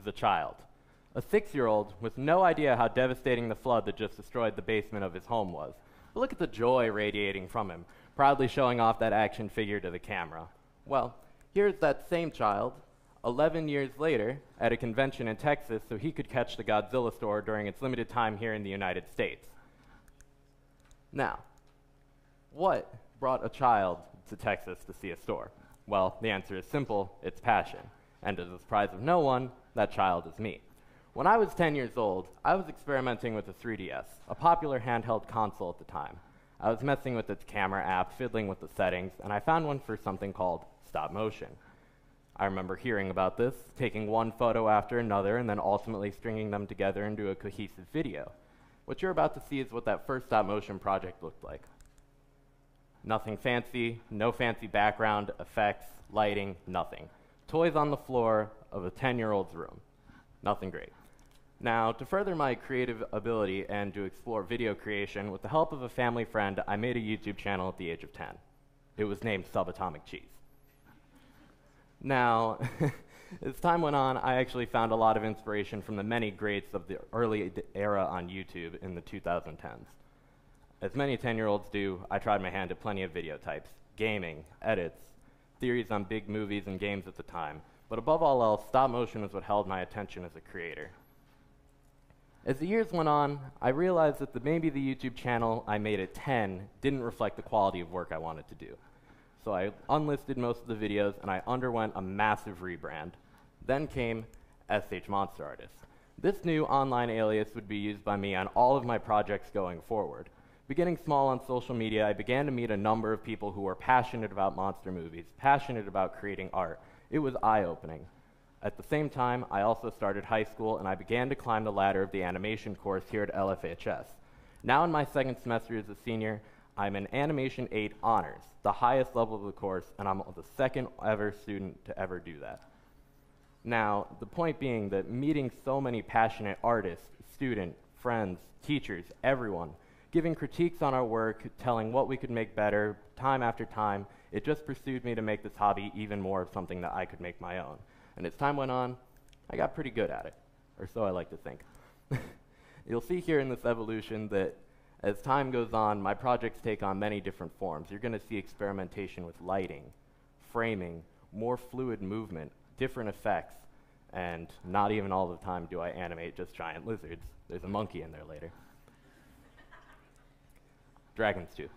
is a child. A six year old with no idea how devastating the flood that just destroyed the basement of his home was. But look at the joy radiating from him, proudly showing off that action figure to the camera. Well, here's that same child, 11 years later, at a convention in Texas so he could catch the Godzilla store during its limited time here in the United States. Now, what brought a child to Texas to see a store? Well, the answer is simple it's passion. And to the surprise of no one, that child is me. When I was 10 years old, I was experimenting with the 3DS, a popular handheld console at the time. I was messing with its camera app, fiddling with the settings, and I found one for something called stop motion. I remember hearing about this, taking one photo after another, and then ultimately stringing them together into a cohesive video. What you're about to see is what that first stop motion project looked like. Nothing fancy, no fancy background, effects, lighting, nothing. Toys on the floor of a 10 year old's room. Nothing great. Now, to further my creative ability and to explore video creation, with the help of a family friend, I made a YouTube channel at the age of 10. It was named Subatomic Cheese. Now, as time went on, I actually found a lot of inspiration from the many greats of the early era on YouTube in the 2010s. As many 10 year olds do, I tried my hand at plenty of video types gaming, edits, theories on big movies and games at the time. But above all else, stop motion was what held my attention as a creator. As the years went on, I realized that the, maybe the YouTube channel I made at 10 didn't reflect the quality of work I wanted to do. So I unlisted most of the videos and I underwent a massive rebrand. Then came SH Monster Artist. This new online alias would be used by me on all of my projects going forward. Beginning small on social media, I began to meet a number of people who were passionate about monster movies, passionate about creating art. It was eye opening. At the same time, I also started high school and I began to climb the ladder of the animation course here at LFHS. Now, in my second semester as a senior, I'm in Animation 8 Honors, the highest level of the course, and I'm the second ever student to ever do that. Now, the point being that meeting so many passionate artists, students, friends, teachers, everyone, giving critiques on our work, telling what we could make better, time after time. It just pursued me to make this hobby even more of something that I could make my own. And as time went on, I got pretty good at it, or so I like to think. You'll see here in this evolution that as time goes on, my projects take on many different forms. You're going to see experimentation with lighting, framing, more fluid movement, different effects, and not even all the time do I animate just giant lizards. There's a monkey in there later. Dragons too.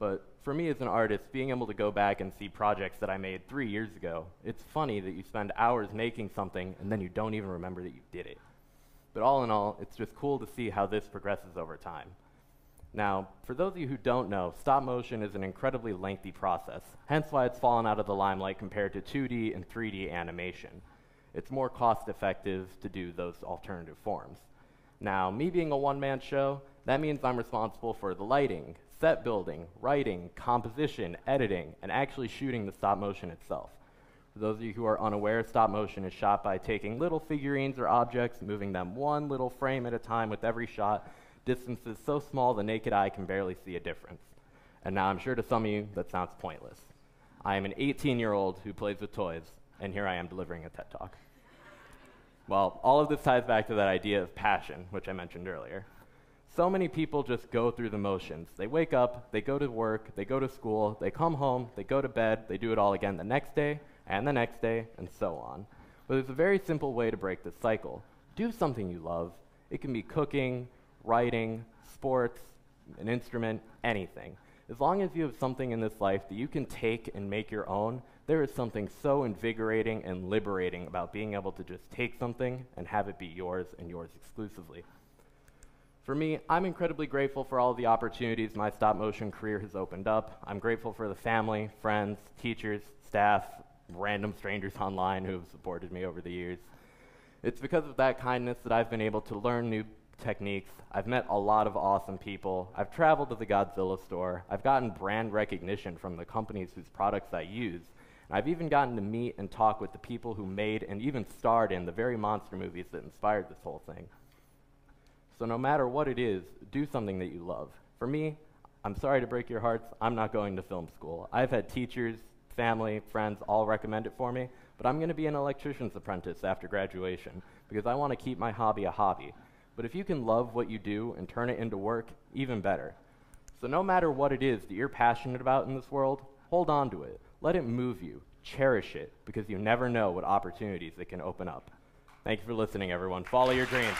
But for me as an artist, being able to go back and see projects that I made three years ago, it's funny that you spend hours making something and then you don't even remember that you did it. But all in all, it's just cool to see how this progresses over time. Now, for those of you who don't know, stop motion is an incredibly lengthy process, hence why it's fallen out of the limelight compared to 2D and 3D animation. It's more cost effective to do those alternative forms. Now, me being a one man show, that means I'm responsible for the lighting, set building, writing, composition, editing, and actually shooting the stop motion itself. For those of you who are unaware, stop motion is shot by taking little figurines or objects, moving them one little frame at a time with every shot, distances so small the naked eye can barely see a difference. And now I'm sure to some of you that sounds pointless. I am an 18 year old who plays with toys, and here I am delivering a TED Talk. Well, all of this ties back to that idea of passion, which I mentioned earlier. So many people just go through the motions. They wake up, they go to work, they go to school, they come home, they go to bed, they do it all again the next day, and the next day, and so on. But there's a very simple way to break this cycle. Do something you love. It can be cooking, writing, sports, an instrument, anything. As long as you have something in this life that you can take and make your own, there is something so invigorating and liberating about being able to just take something and have it be yours and yours exclusively. For me, I'm incredibly grateful for all the opportunities my stop motion career has opened up. I'm grateful for the family, friends, teachers, staff, random strangers online who have supported me over the years. It's because of that kindness that I've been able to learn new techniques. I've met a lot of awesome people. I've traveled to the Godzilla store. I've gotten brand recognition from the companies whose products I use. And I've even gotten to meet and talk with the people who made and even starred in the very monster movies that inspired this whole thing. So no matter what it is, do something that you love. For me, I'm sorry to break your hearts, I'm not going to film school. I've had teachers, family, friends all recommend it for me, but I'm going to be an electrician's apprentice after graduation because I want to keep my hobby a hobby. But if you can love what you do and turn it into work, even better. So no matter what it is that you're passionate about in this world, hold on to it. Let it move you. Cherish it because you never know what opportunities it can open up. Thank you for listening, everyone. Follow your dreams.